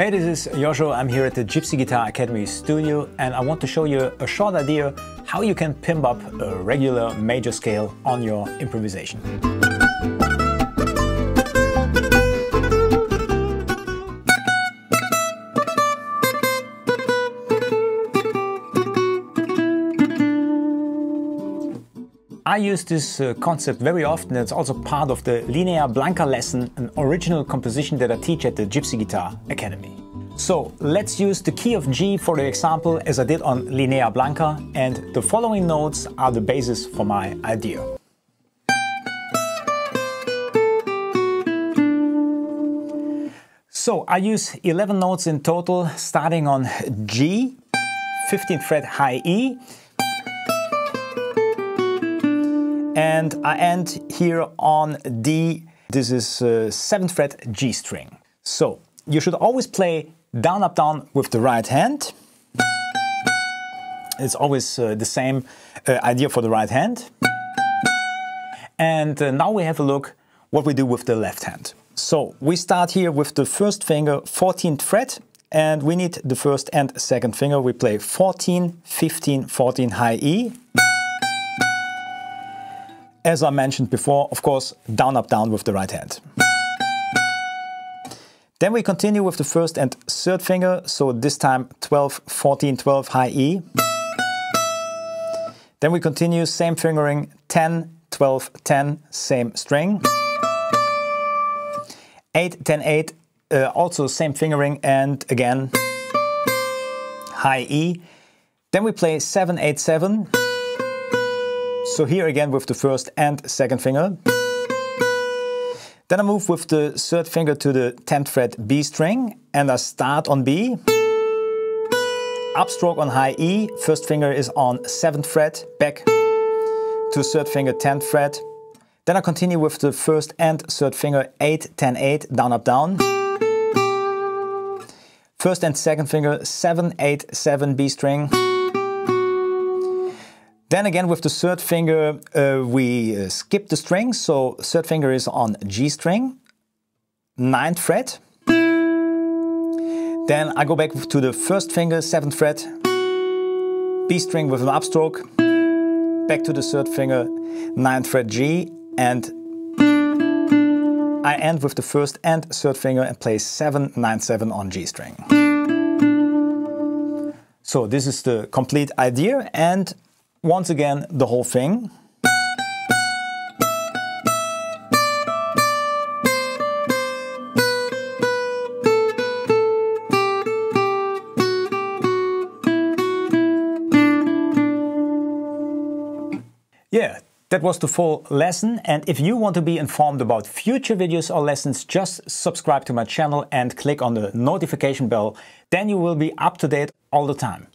Hey, this is Joscho. I'm here at the Gypsy Guitar Academy studio and I want to show you a short idea how you can pimp up a regular major scale on your improvisation. I use this uh, concept very often. It's also part of the Linea Blanca lesson, an original composition that I teach at the Gypsy Guitar Academy. So let's use the key of G for the example as I did on Linea Blanca and the following notes are the basis for my idea. So I use 11 notes in total starting on G, 15th fret high E, and I end here on D. This is uh, 7th fret G string. So you should always play down, up, down with the right hand. It's always uh, the same uh, idea for the right hand. And uh, now we have a look what we do with the left hand. So we start here with the first finger, 14th fret, and we need the first and second finger. We play 14, 15, 14, high E. As I mentioned before, of course, down, up, down with the right hand. Then we continue with the first and third finger, so this time 12, 14, 12, high E. Then we continue, same fingering, 10, 12, 10, same string. 8, 10, 8, uh, also same fingering, and again, high E. Then we play 7, 8, 7. So here again with the first and second finger. Then I move with the third finger to the 10th fret B string and I start on B. Upstroke on high E, first finger is on 7th fret, back to third finger 10th fret. Then I continue with the first and third finger 8, 10, 8, down, up, down. First and second finger 7, 8, 7 B string. Then again with the third finger uh, we uh, skip the string, so third finger is on G string, ninth fret. Then I go back to the first finger, seventh fret, B string with an upstroke, back to the third finger, ninth fret G, and I end with the first and third finger and play 7, 9, 7 on G string. So this is the complete idea. And once again the whole thing. Yeah, that was the full lesson and if you want to be informed about future videos or lessons just subscribe to my channel and click on the notification bell then you will be up to date all the time.